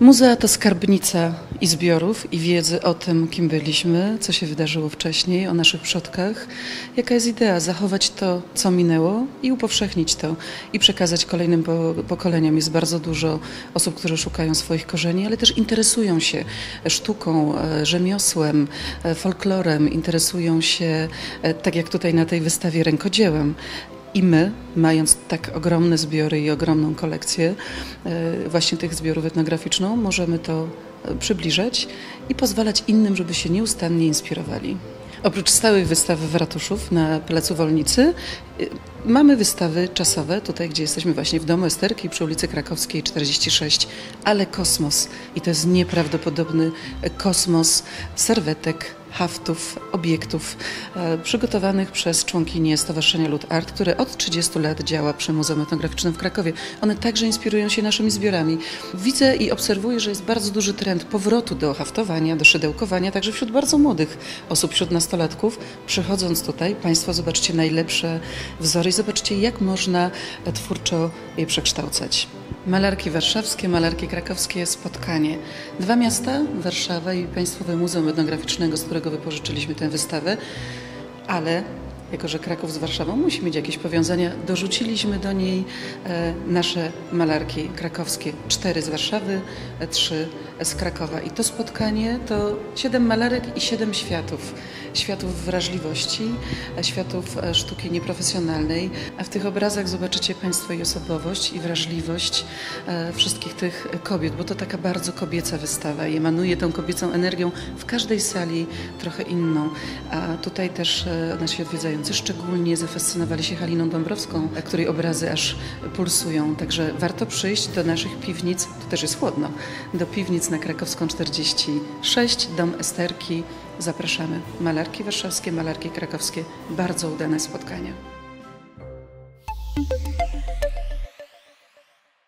Muzea to skarbnica i zbiorów, i wiedzy o tym, kim byliśmy, co się wydarzyło wcześniej, o naszych przodkach. Jaka jest idea? Zachować to, co minęło i upowszechnić to i przekazać kolejnym po- pokoleniom. Jest bardzo dużo osób, które szukają swoich korzeni, ale też interesują się sztuką, e, rzemiosłem, e, folklorem, interesują się, e, tak jak tutaj na tej wystawie, rękodziełem. I my, mając tak ogromne zbiory i ogromną kolekcję e, właśnie tych zbiorów etnograficzną, możemy to e, przybliżać i pozwalać innym, żeby się nieustannie inspirowali. Oprócz stałych wystaw w ratuszów na Placu Wolnicy, y, mamy wystawy czasowe, tutaj gdzie jesteśmy właśnie w Domu Esterki przy ulicy Krakowskiej 46, ale kosmos. I to jest nieprawdopodobny kosmos serwetek, haftów, obiektów e, przygotowanych przez członkinie Stowarzyszenia Lud Art, które od 30 lat działa przy Muzeum Etnograficznym w Krakowie. One także inspirują się naszymi zbiorami. Widzę i obserwuję, że jest bardzo duży trend powrotu do haftowania, do szydełkowania, także wśród bardzo młodych osób, wśród nastolatków. Przychodząc tutaj, Państwo zobaczcie najlepsze wzory i zobaczcie, jak można twórczo je przekształcać. Malarki warszawskie, malarki krakowskie, spotkanie. Dwa miasta, Warszawa i Państwowe Muzeum Etnograficznego, z którego wypożyczyliśmy tę wystawę, ale jako, że Kraków z Warszawą musi mieć jakieś powiązania, dorzuciliśmy do niej e, nasze malarki krakowskie. Cztery z Warszawy, e, trzy z Krakowa. I to spotkanie to siedem malarek i siedem światów. Światów wrażliwości, e, światów sztuki nieprofesjonalnej. A w tych obrazach zobaczycie Państwo i osobowość, i wrażliwość wszystkich tych kobiet, bo to taka bardzo kobieca wystawa i emanuje tą kobiecą energią w każdej sali trochę inną. A tutaj też nasi odwiedzający szczególnie zafascynowali się Haliną Dąbrowską, której obrazy aż pulsują. Także warto przyjść do naszych piwnic, tu też jest chłodno, do piwnic na Krakowską 46, Dom Esterki. Zapraszamy. Malarki warszawskie, malarki krakowskie. Bardzo udane spotkania.